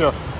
Yeah.